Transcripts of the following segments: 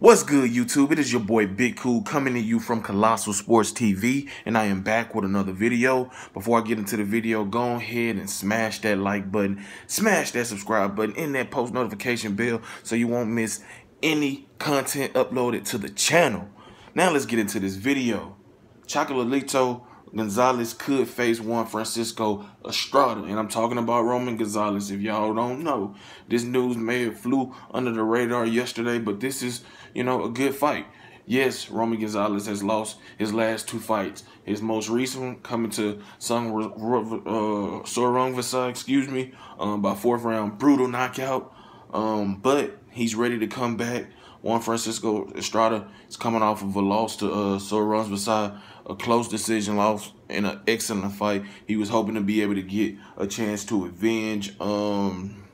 What's good, YouTube? It is your boy Big Cool coming to you from Colossal Sports TV, and I am back with another video. Before I get into the video, go ahead and smash that like button, smash that subscribe button, and that post notification bell so you won't miss any content uploaded to the channel. Now let's get into this video. Chocolatito Gonzalez could face Juan Francisco Estrada. And I'm talking about Roman Gonzalez. If y'all don't know, this news may have flew under the radar yesterday, but this is, you know, a good fight. Yes, Roman Gonzalez has lost his last two fights. His most recent coming to Sung uh, Sor Rungvisai, excuse me, um, by fourth round brutal knockout. Um, but he's ready to come back. Juan Francisco Estrada is coming off of a loss to uh, Sor Rungvisai a close decision loss in an excellent fight. He was hoping to be able to get a chance to avenge, um,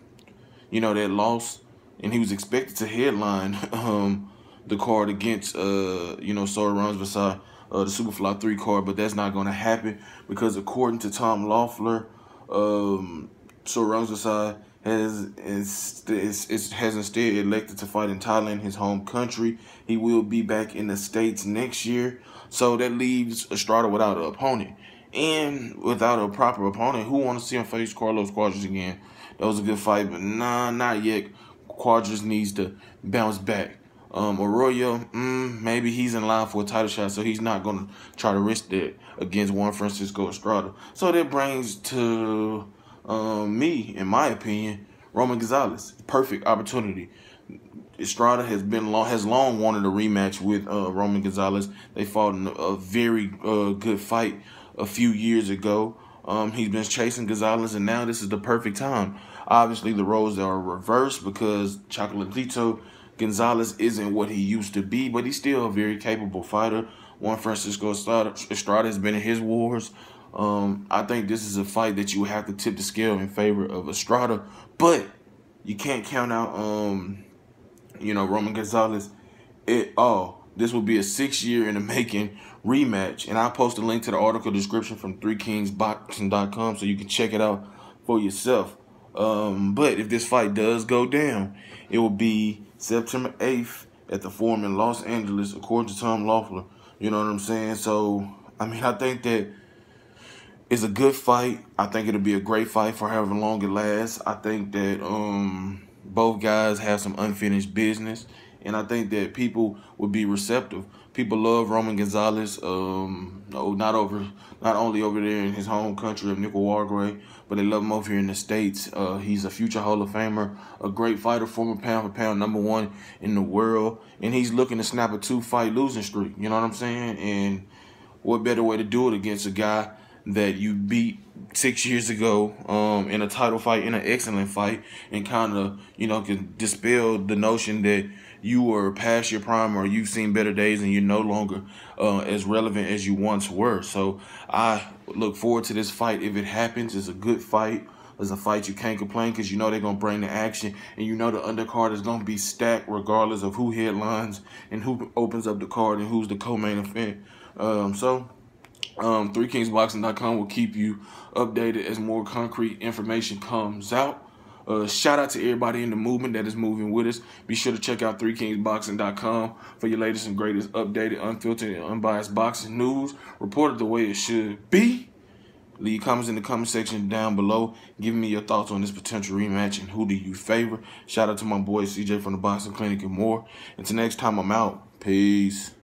you know, that loss. And he was expected to headline um, the card against, uh, you know, Sor Rungvisai, uh, the Superfly 3 card. But that's not going to happen because according to Tom Loeffler, um, Sor Rungvisai has is, is, is, has instead elected to fight in Thailand, his home country. He will be back in the States next year. So that leaves Estrada without an opponent. And without a proper opponent, who want to see him face Carlos Cuadras again? That was a good fight, but nah, not yet. Cuadras needs to bounce back. Um, Arroyo, mm, maybe he's in line for a title shot, so he's not going to try to risk that against Juan Francisco Estrada. So that brings to um, me, in my opinion, Roman Gonzalez. Perfect opportunity. Estrada has been long has long wanted a rematch with uh, Roman Gonzalez. They fought in a very uh, good fight a few years ago. Um, he's been chasing Gonzalez, and now this is the perfect time. Obviously, the roles are reversed because Chocolatito Gonzalez isn't what he used to be, but he's still a very capable fighter. Juan Francisco Estrada, Estrada has been in his wars. Um, I think this is a fight that you have to tip the scale in favor of Estrada, but you can't count out, um, you know, Roman Gonzalez at all. This will be a six-year in the making rematch, and I'll post a link to the article description from ThreeKingsBoxing.com so you can check it out for yourself. Um, but if this fight does go down, it will be September 8th at the Forum in Los Angeles, according to Tom Loeffler. You know what I'm saying? So, I mean, I think that it's a good fight. I think it'll be a great fight for however long it lasts. I think that um, both guys have some unfinished business, and I think that people would be receptive. People love Roman Gonzalez, um, not over, not only over there in his home country of Nicaragua, but they love him over here in the States. Uh, he's a future Hall of Famer, a great fighter, former pound for pound number one in the world, and he's looking to snap a two-fight losing streak. You know what I'm saying? And what better way to do it against a guy that you beat six years ago um, in a title fight, in an excellent fight, and kind of, you know, can dispel the notion that you were past your prime or you've seen better days and you're no longer uh, as relevant as you once were. So I look forward to this fight. If it happens, it's a good fight. It's a fight you can't complain because you know they're going to bring the action and you know the undercard is going to be stacked regardless of who headlines and who opens up the card and who's the co-main event. Um, so um, ThreeKingsBoxing.com will keep you updated as more concrete information comes out. Uh, shout out to everybody in the movement that is moving with us. Be sure to check out ThreeKingsBoxing.com for your latest and greatest updated, unfiltered, and unbiased boxing news reported the way it should be. Leave comments in the comment section down below. Give me your thoughts on this potential rematch and who do you favor. Shout out to my boy CJ from the Boxing Clinic and more. Until next time, I'm out. Peace.